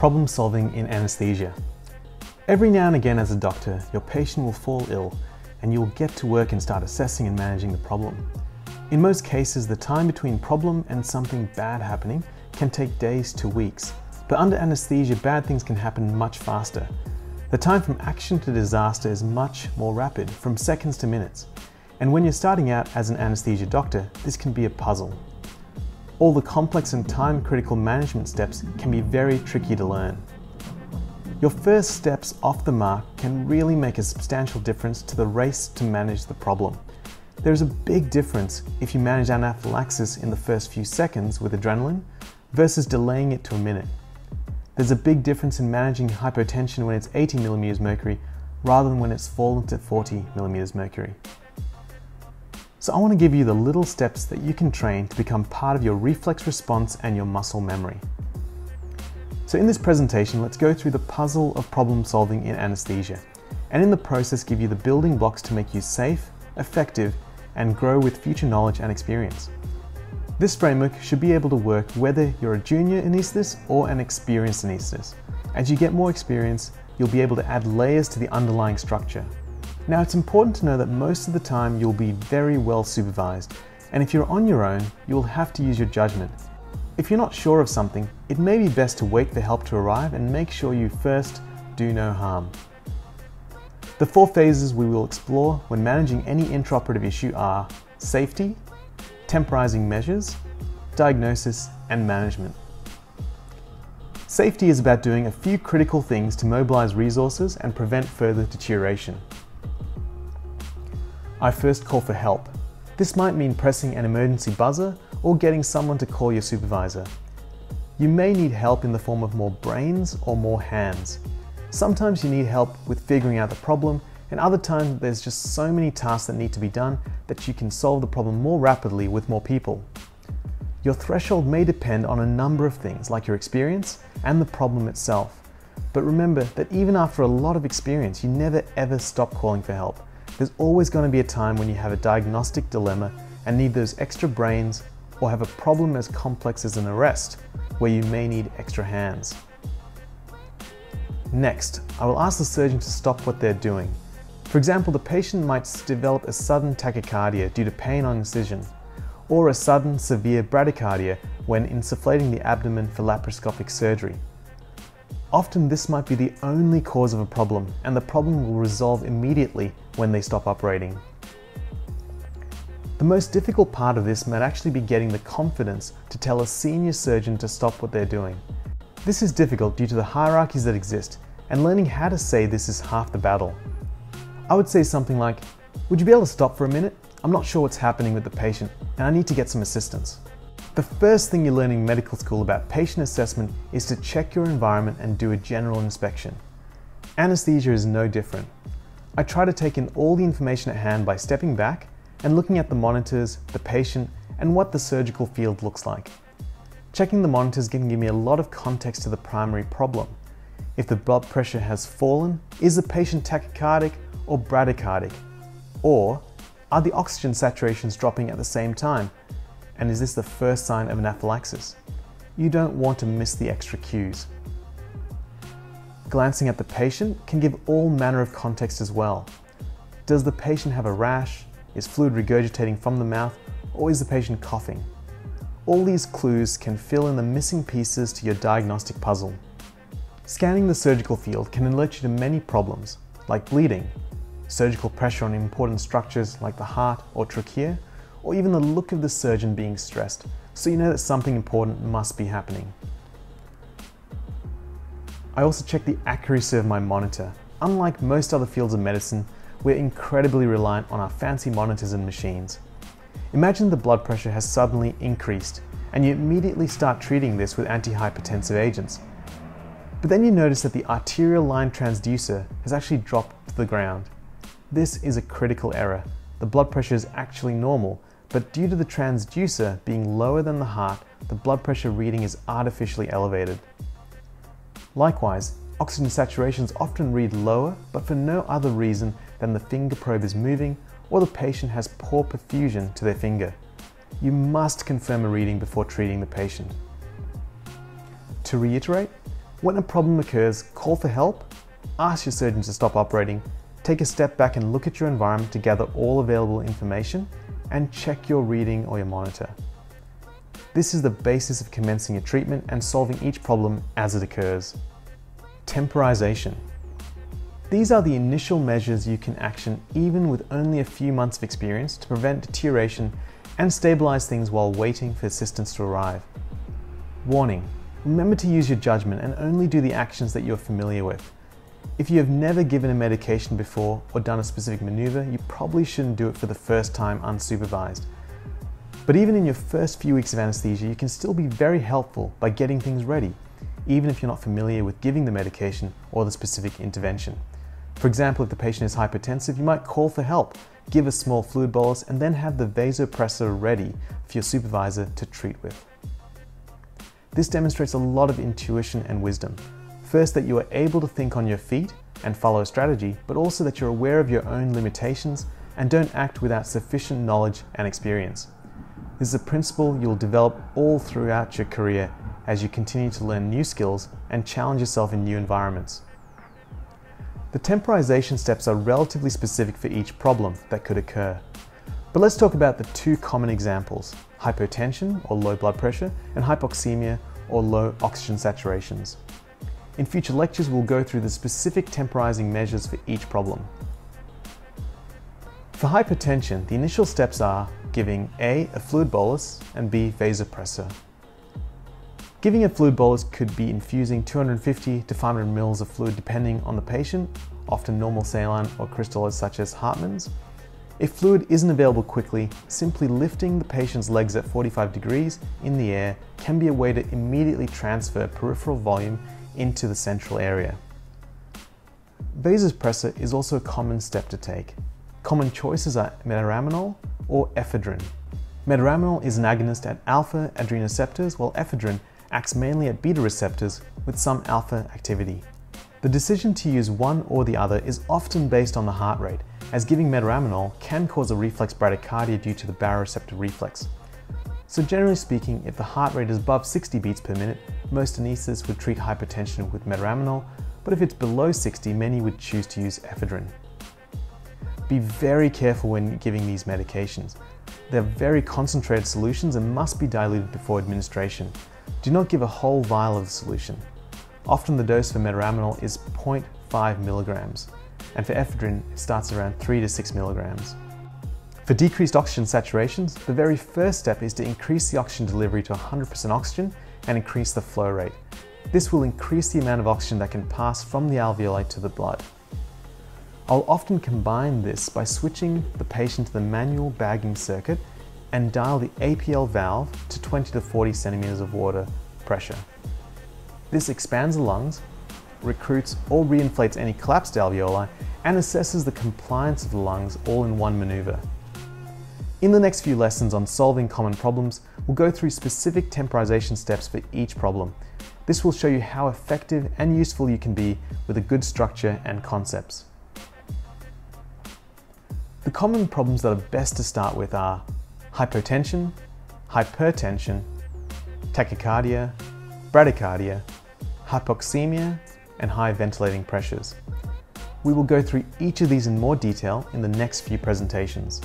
problem solving in anesthesia. Every now and again as a doctor, your patient will fall ill and you'll get to work and start assessing and managing the problem. In most cases, the time between problem and something bad happening can take days to weeks, but under anesthesia, bad things can happen much faster. The time from action to disaster is much more rapid, from seconds to minutes. And when you're starting out as an anesthesia doctor, this can be a puzzle. All the complex and time critical management steps can be very tricky to learn. Your first steps off the mark can really make a substantial difference to the race to manage the problem. There's a big difference if you manage anaphylaxis in the first few seconds with adrenaline versus delaying it to a minute. There's a big difference in managing hypotension when it's 80 millimeters mercury rather than when it's fallen to 40 millimeters mercury. So I want to give you the little steps that you can train to become part of your reflex response and your muscle memory. So in this presentation, let's go through the puzzle of problem solving in anesthesia, and in the process give you the building blocks to make you safe, effective, and grow with future knowledge and experience. This framework should be able to work whether you're a junior anesthetist or an experienced anesthetist. As you get more experience, you'll be able to add layers to the underlying structure, now it's important to know that most of the time you'll be very well supervised, and if you're on your own, you will have to use your judgment. If you're not sure of something, it may be best to wait for help to arrive and make sure you first do no harm. The four phases we will explore when managing any intraoperative issue are safety, temporizing measures, diagnosis, and management. Safety is about doing a few critical things to mobilize resources and prevent further deterioration. I first call for help. This might mean pressing an emergency buzzer or getting someone to call your supervisor. You may need help in the form of more brains or more hands. Sometimes you need help with figuring out the problem, and other times there's just so many tasks that need to be done that you can solve the problem more rapidly with more people. Your threshold may depend on a number of things like your experience and the problem itself. But remember that even after a lot of experience, you never ever stop calling for help. There's always going to be a time when you have a diagnostic dilemma and need those extra brains or have a problem as complex as an arrest where you may need extra hands. Next, I will ask the surgeon to stop what they're doing. For example, the patient might develop a sudden tachycardia due to pain on incision, or a sudden severe bradycardia when insufflating the abdomen for laparoscopic surgery. Often this might be the only cause of a problem and the problem will resolve immediately when they stop operating. The most difficult part of this might actually be getting the confidence to tell a senior surgeon to stop what they're doing. This is difficult due to the hierarchies that exist and learning how to say this is half the battle. I would say something like, would you be able to stop for a minute? I'm not sure what's happening with the patient and I need to get some assistance. The first thing you learn in medical school about patient assessment is to check your environment and do a general inspection. Anesthesia is no different. I try to take in all the information at hand by stepping back and looking at the monitors, the patient, and what the surgical field looks like. Checking the monitors can give me a lot of context to the primary problem. If the blood pressure has fallen, is the patient tachycardic or bradycardic? Or are the oxygen saturations dropping at the same time and is this the first sign of anaphylaxis? You don't want to miss the extra cues. Glancing at the patient can give all manner of context as well. Does the patient have a rash? Is fluid regurgitating from the mouth? Or is the patient coughing? All these clues can fill in the missing pieces to your diagnostic puzzle. Scanning the surgical field can alert you to many problems, like bleeding, surgical pressure on important structures like the heart or trachea, or even the look of the surgeon being stressed, so you know that something important must be happening. I also check the accuracy of my monitor. Unlike most other fields of medicine, we're incredibly reliant on our fancy monitors and machines. Imagine the blood pressure has suddenly increased, and you immediately start treating this with antihypertensive agents. But then you notice that the arterial line transducer has actually dropped to the ground. This is a critical error. The blood pressure is actually normal, but due to the transducer being lower than the heart, the blood pressure reading is artificially elevated. Likewise, oxygen saturations often read lower, but for no other reason than the finger probe is moving or the patient has poor perfusion to their finger. You must confirm a reading before treating the patient. To reiterate, When a problem occurs, call for help, ask your surgeon to stop operating, take a step back and look at your environment to gather all available information, and check your reading or your monitor. This is the basis of commencing a treatment and solving each problem as it occurs. Temporization. These are the initial measures you can action even with only a few months of experience to prevent deterioration and stabilize things while waiting for assistance to arrive. Warning, remember to use your judgment and only do the actions that you're familiar with. If you have never given a medication before or done a specific maneuver, you probably shouldn't do it for the first time unsupervised. But even in your first few weeks of anesthesia, you can still be very helpful by getting things ready, even if you're not familiar with giving the medication or the specific intervention. For example, if the patient is hypotensive, you might call for help, give a small fluid bolus, and then have the vasopressor ready for your supervisor to treat with. This demonstrates a lot of intuition and wisdom. First, that you are able to think on your feet and follow a strategy, but also that you're aware of your own limitations and don't act without sufficient knowledge and experience. This is a principle you'll develop all throughout your career as you continue to learn new skills and challenge yourself in new environments. The temporization steps are relatively specific for each problem that could occur. But let's talk about the two common examples, hypotension or low blood pressure and hypoxemia or low oxygen saturations. In future lectures, we'll go through the specific temporizing measures for each problem. For hypotension, the initial steps are giving A, a fluid bolus, and B, vasopressor. Giving a fluid bolus could be infusing 250 to 500 ml of fluid depending on the patient, often normal saline or crystalloids such as Hartmann's. If fluid isn't available quickly, simply lifting the patient's legs at 45 degrees in the air can be a way to immediately transfer peripheral volume into the central area. Vasopressor is also a common step to take. Common choices are metaraminol or ephedrine. Metaraminol is an agonist at alpha adrenoceptors, while ephedrine acts mainly at beta receptors with some alpha activity. The decision to use one or the other is often based on the heart rate, as giving metaraminol can cause a reflex bradycardia due to the baroreceptor reflex. So generally speaking, if the heart rate is above 60 beats per minute, most anesthetists would treat hypotension with metaraminol, but if it's below 60, many would choose to use ephedrine. Be very careful when giving these medications. They're very concentrated solutions and must be diluted before administration, do not give a whole vial of the solution. Often the dose for metaraminol is 0.5 milligrams, and for ephedrine it starts around 3 to 6 milligrams. For decreased oxygen saturations, the very first step is to increase the oxygen delivery to 100% oxygen and increase the flow rate. This will increase the amount of oxygen that can pass from the alveoli to the blood. I'll often combine this by switching the patient to the manual bagging circuit and dial the APL valve to 20 to 40 centimeters of water pressure. This expands the lungs, recruits or reinflates any collapsed alveoli, and assesses the compliance of the lungs all in one maneuver. In the next few lessons on solving common problems, we'll go through specific temporization steps for each problem. This will show you how effective and useful you can be with a good structure and concepts. The common problems that are best to start with are hypotension, hypertension, tachycardia, bradycardia, hypoxemia, and high ventilating pressures. We will go through each of these in more detail in the next few presentations.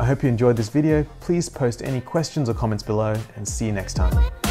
I hope you enjoyed this video. Please post any questions or comments below and see you next time.